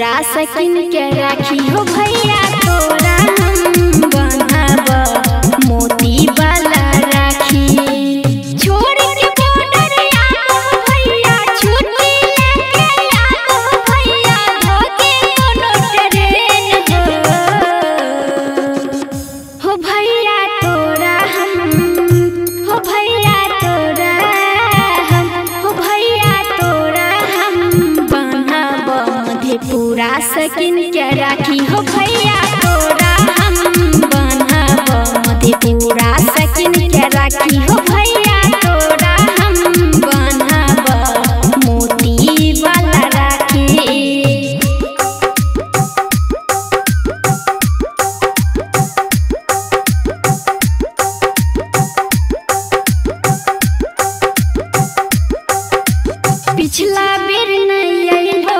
पूरा सकिन के राखी हो भैया। तुहे पूरा सकिन के राखी? हो भैया तोरा हम बनाबो मधे पूरा सकिन के राखी? हो भैया तोरा हम बनाबो मोती वाला राखी। पिछला बेर नहीं आई हो